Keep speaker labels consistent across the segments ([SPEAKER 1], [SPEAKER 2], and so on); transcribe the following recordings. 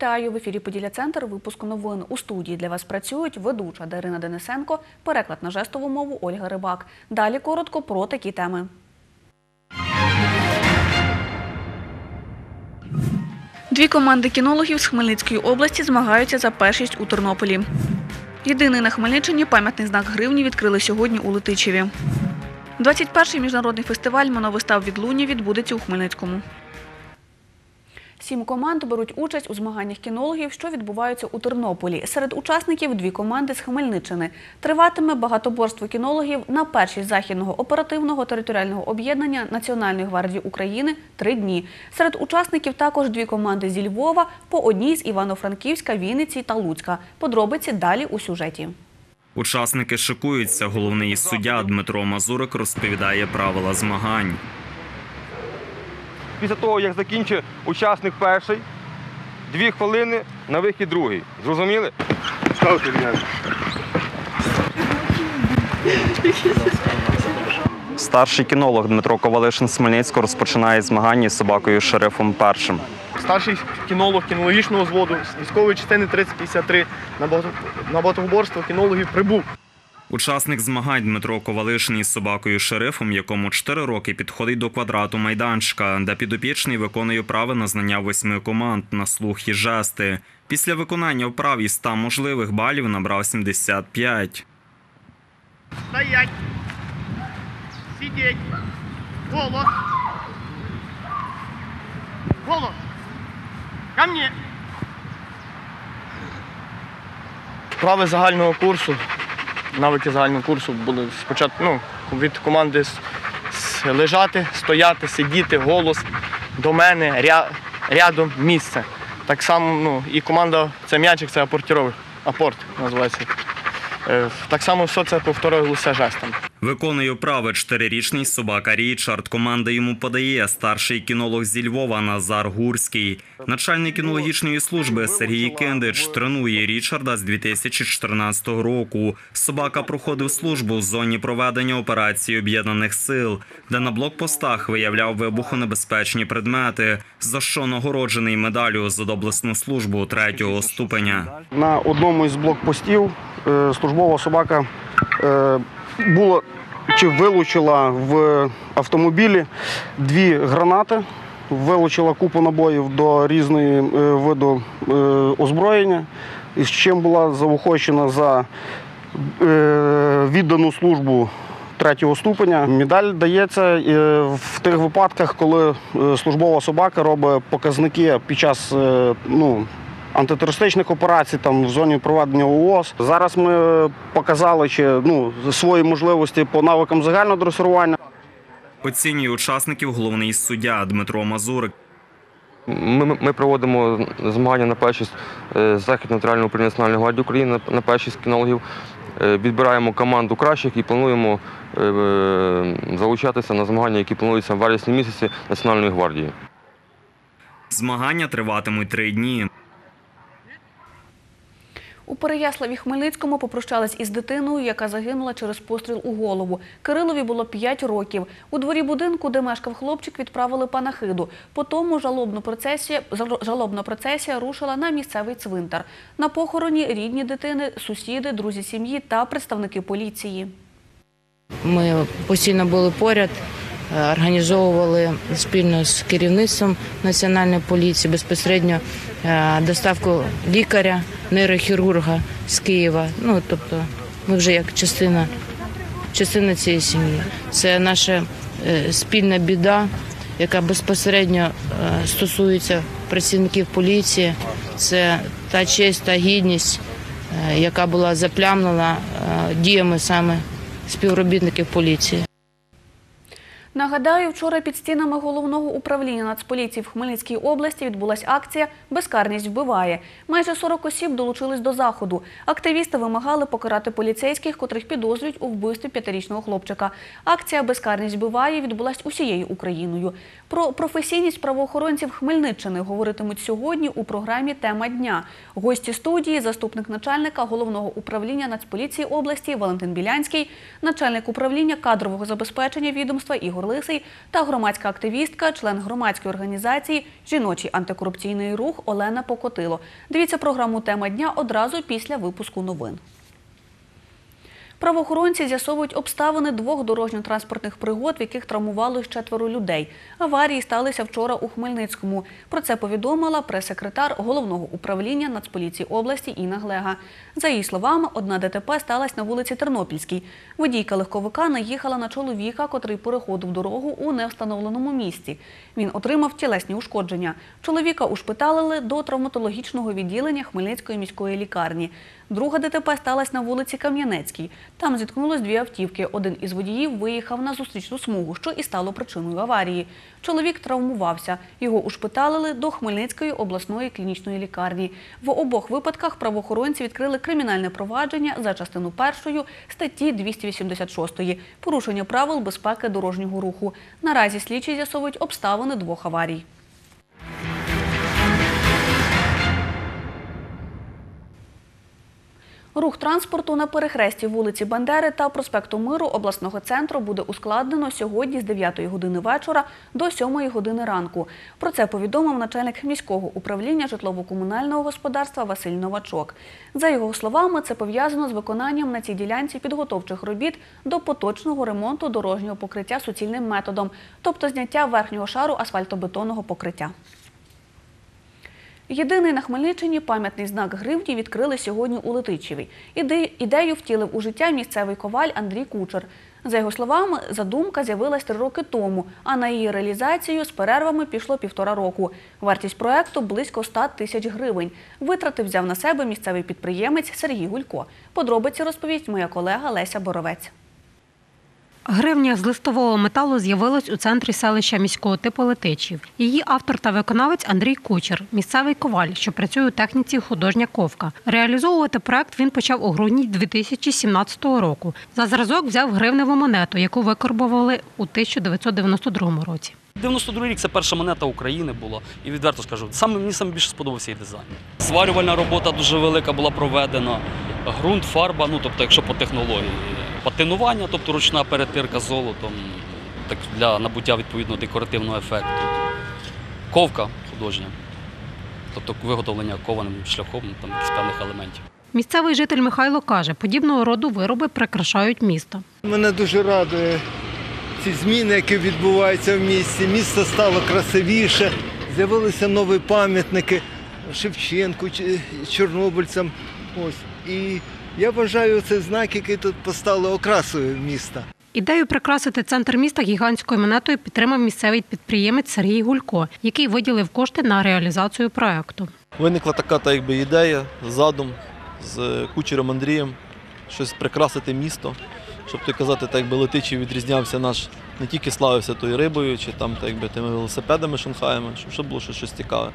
[SPEAKER 1] Вітаю в ефірі Поділля Центр. Випуску новин у студії для вас працюють ведуча Дарина Денисенко, переклад на жестову мову Ольга Рибак. Далі коротко про такі теми. Дві команди кінологів з Хмельницької області змагаються за першість у Тернополі. Єдиний на Хмельниччині пам'ятний знак гривні відкрили сьогодні у Летичеві. 21-й міжнародний фестиваль моновистав відлуння відбудеться у Хмельницькому. Сім команд беруть участь у змаганнях кінологів, що відбуваються у Тернополі. Серед учасників дві команди з Хмельниччини. Триватиме багатоборство кінологів на першість західного оперативного територіального об'єднання Національної гвардії України три дні. Серед учасників також дві команди зі Львова, по одній з Івано-Франківська, Вінниці та Луцька. Подробиці далі у сюжеті.
[SPEAKER 2] Учасники шикуються. Головний суддя Дмитро Мазурик розповідає правила змагань.
[SPEAKER 3] Після того, як закінчить учасник перший, дві хвилини на вихід другий. Зрозуміли? Ставте.
[SPEAKER 2] Старший кінолог Дмитро Ковалишин з Хмельницького розпочинає змагання з собакою шерифом першим.
[SPEAKER 4] старший кінолог кінологічного зводу з військової частини 3053 на багато- на багатоборство кінологів прибув.
[SPEAKER 2] Учасник змагань Дмитро Ковалишин із собакою шерифом, якому 4 роки підходить до квадрату майданчика, де підопічний виконує вправи на знання восьми команд на слух і жести. Після виконання вправ із 100 можливих балів набрав 75.
[SPEAKER 4] Стоять! Сидеть! Голос! Голос! Ко мне! Вправи загального курсу, навики загального курсу були спочатку ну, від команди лежати, стояти, сидіти, голос, до мене, ря, рядом місце. Так само, ну, і команда це м'ячик, це апортіровий. Апорт називається. Е, Так само все це повторювалося жестами.
[SPEAKER 2] Виконує вправи чотирирічний собака Річард. Команда йому подає старший кінолог зі Львова Назар Гурський. Начальник кінологічної служби Сергій Кендич тренує Річарда з 2014 року. Собака проходив службу в зоні проведення операції об'єднаних сил, де на блокпостах виявляв вибухонебезпечні предмети, за що нагороджений медаллю за доблесну службу третього ступеня.
[SPEAKER 5] На одному із блокпостів е, службова собака була чи вилучила в автомобілі дві гранати, вилучила купу набоїв до різної е, виду е, озброєння, з чим була заохочена за е, віддану службу. Третього ступеня медаль дається в тих випадках, коли службова собака робить показники під час ну, антитерористичних операцій там в зоні проведення ООС. Зараз ми показали чи, ну, свої можливості по навикам загального дресирування.
[SPEAKER 2] Оцінює учасників головний суддя Дмитро Мазурик.
[SPEAKER 3] Ми, ми- ми проводимо змагання на першість е, Західного територіального управління Національної гвардії України на, першість кінологів. Е, Відбираємо команду кращих і плануємо е, залучатися на змагання, які плануються в вересні місяці Національної гвардії.
[SPEAKER 2] Змагання триватимуть три дні.
[SPEAKER 1] У Переяславі Хмельницькому попрощались із дитиною, яка загинула через постріл у голову. Кирилові було 5 років. У дворі будинку, де мешкав хлопчик, відправили панахиду. Потім жалобну процесія, жалобна процесія рушила на місцевий цвинтар. На похороні рідні дитини, сусіди, друзі сім'ї та представники поліції.
[SPEAKER 6] Ми постійно були поряд, е, організовували спільно з керівництвом національної поліції безпосередньо е, доставку лікаря, нейрохірурга з Києва. Ну тобто, ми вже як частина, частина цієї сім'ї. Це наша е, спільна біда, яка безпосередньо е, стосується працівників поліції. Це та честь та гідність, е, яка була заплямлена діями саме співробітників поліції.
[SPEAKER 1] Нагадаю, вчора під стінами головного управління Нацполіції в Хмельницькій області відбулася акція Безкарність вбиває. Майже 40 осіб долучились до заходу. Активісти вимагали покарати поліцейських, котрих підозрюють у вбивстві п'ятирічного хлопчика. Акція Безкарність вбиває відбулась усією Україною. Про професійність правоохоронців Хмельниччини говоритимуть сьогодні у програмі Тема дня. Гості студії заступник начальника головного управління Нацполіції області Валентин Білянський, начальник управління кадрового забезпечення відомства Ігор Лисий та громадська активістка, член громадської організації Жіночий антикорупційний рух Олена Покотило. Дивіться програму Тема дня одразу після випуску новин. Правоохоронці з'ясовують обставини двох дорожньо-транспортних пригод, в яких травмували четверо людей. Аварії сталися вчора у Хмельницькому. Про це повідомила прес-секретар головного управління Нацполіції області Інна Глега. За її словами, одна ДТП сталася на вулиці Тернопільській. Водійка легковика наїхала на чоловіка, котрий переходив дорогу у невстановленому місці. Він отримав тілесні ушкодження. Чоловіка ушпиталили до травматологічного відділення Хмельницької міської лікарні. Друга ДТП сталася на вулиці Кам'янецькій. Там зіткнулись дві автівки. Один із водіїв виїхав на зустрічну смугу, що і стало причиною аварії. Чоловік травмувався. Його ушпиталили до Хмельницької обласної клінічної лікарні. В обох випадках правоохоронці відкрили кримінальне провадження за частину першою статті 286 порушення правил безпеки дорожнього руху. Наразі слідчі з'ясовують обставини двох аварій. Рух транспорту на перехресті вулиці Бандери та проспекту Миру обласного центру буде ускладнено сьогодні з 9 години вечора до 7 години ранку. Про це повідомив начальник міського управління житлово-комунального господарства Василь Новачок. За його словами, це пов'язано з виконанням на цій ділянці підготовчих робіт до поточного ремонту дорожнього покриття суцільним методом, тобто зняття верхнього шару асфальтобетонного покриття. Єдиний на Хмельниччині пам'ятний знак гривні відкрили сьогодні у Летичеві. Ідею втілив у життя місцевий коваль Андрій Кучер. За його словами, задумка з'явилась три роки тому, а на її реалізацію з перервами пішло півтора року. Вартість проекту близько 100 тисяч гривень. Витрати взяв на себе місцевий підприємець Сергій Гулько. Подробиці розповість моя колега Леся Боровець.
[SPEAKER 7] Гривня з листового металу з'явилась у центрі селища міського типу Летичів. Її автор та виконавець Андрій Кучер, місцевий коваль, що працює у техніці художня ковка. Реалізовувати проект він почав у грудні 2017 року. За зразок взяв гривневу монету, яку викорбували у 1992 році.
[SPEAKER 8] 92 рік це перша монета України була. І відверто скажу, саме мені саме більше сподобався і дизайн. Зварювальна робота дуже велика була проведена. Ґрунт, фарба, ну тобто, якщо по технології. Патинування, тобто ручна перетирка золотом, так для набуття відповідного декоративного ефекту. Ковка художня, тобто виготовлення кованим шляхом там, з певних елементів.
[SPEAKER 7] Місцевий житель Михайло каже, подібного роду вироби прикрашають місто.
[SPEAKER 9] Мене дуже радує ці зміни, які відбуваються в місті. Місто стало красивіше, з'явилися нові пам'ятники Шевченку, чорнобильцям. Ось. І я вважаю цей знак, який тут поставили окрасою міста.
[SPEAKER 7] Ідею прикрасити центр міста гігантською монетою підтримав місцевий підприємець Сергій Гулько, який виділив кошти на реалізацію проекту.
[SPEAKER 10] Виникла така та, якби, ідея, задум з кучером Андрієм щось прикрасити місто, щоб ти казати, так якби Летичів відрізнявся наш, не тільки славився тою рибою чи там, так якби, тими велосипедами шанхаями, щоб, було щось цікаве.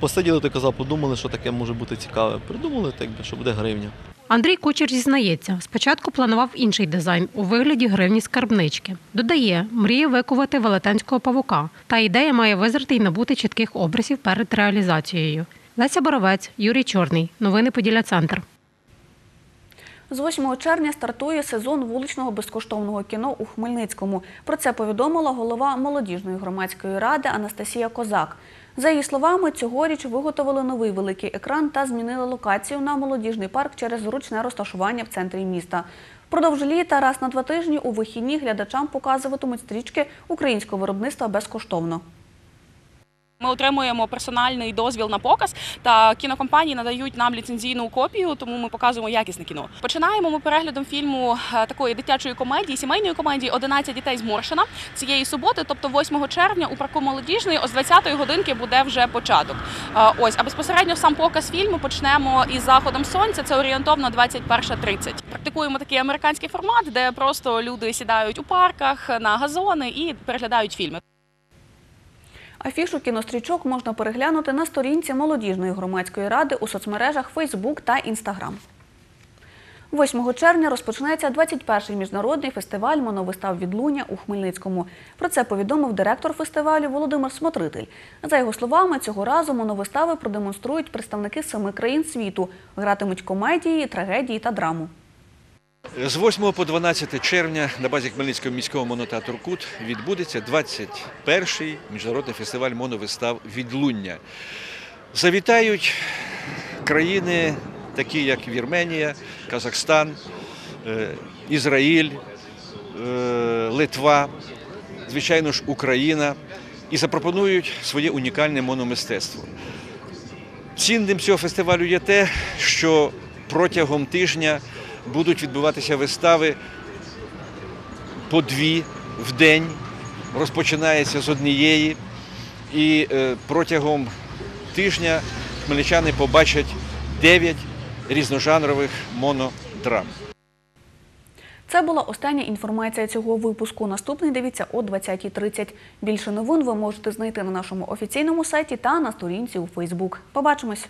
[SPEAKER 10] Посиділи, ти казав, подумали, що таке може бути цікаве. Придумали, так якби, що буде гривня.
[SPEAKER 7] Андрій Кучер зізнається, спочатку планував інший дизайн у вигляді гривні скарбнички. Додає, мріє викувати велетенського павука. Та ідея має визрати й набути чітких образів перед реалізацією. Леся Боровець, Юрій Чорний. Новини Поділля Центр.
[SPEAKER 1] З 8 червня стартує сезон вуличного безкоштовного кіно у Хмельницькому. Про це повідомила голова молодіжної громадської ради Анастасія Козак. За її словами, цьогоріч виготовили новий великий екран та змінили локацію на молодіжний парк через зручне розташування в центрі міста. Впродовж літа раз на два тижні у вихідні глядачам показуватимуть стрічки українського виробництва безкоштовно.
[SPEAKER 11] Ми отримуємо персональний дозвіл на показ, та кінокомпанії надають нам ліцензійну копію, тому ми показуємо якісне кіно. Починаємо ми переглядом фільму е, такої дитячої комедії, сімейної комедії «11 дітей зморшена цієї суботи, тобто 8 червня у парку молодіжної о з 20-ї годинки буде вже початок. Е, Ось, а безпосередньо сам показ фільму почнемо із заходом сонця. Це орієнтовно 21.30. Практикуємо такий американський формат, де просто люди сідають у парках на газони і переглядають фільми.
[SPEAKER 1] Афішу кінострічок можна переглянути на сторінці молодіжної громадської ради у соцмережах Facebook та Instagram. 8 червня розпочнеться 21-й міжнародний фестиваль моновистав відлуння у Хмельницькому. Про це повідомив директор фестивалю Володимир Смотритель. За його словами, цього разу моновистави продемонструють представники семи країн світу, гратимуть комедії, трагедії та драму.
[SPEAKER 12] З 8 по 12 червня на базі Хмельницького міського монотеатру Кут відбудеться 21-й міжнародний фестиваль моновистав Відлуння. Завітають країни, такі як Вірменія, Казахстан, е, Ізраїль, е, Литва, звичайно ж, Україна, і запропонують своє унікальне мономистецтво. Цінним цього фестивалю є те, що протягом тижня будуть відбуватися вистави по дві в день, розпочинається з однієї, і е, протягом тижня хмельничани побачать дев'ять різножанрових монодрам.
[SPEAKER 1] Це була остання інформація цього випуску. Наступний дивіться о 20.30. Більше новин ви можете знайти на нашому офіційному сайті та на сторінці у Фейсбук. Побачимось!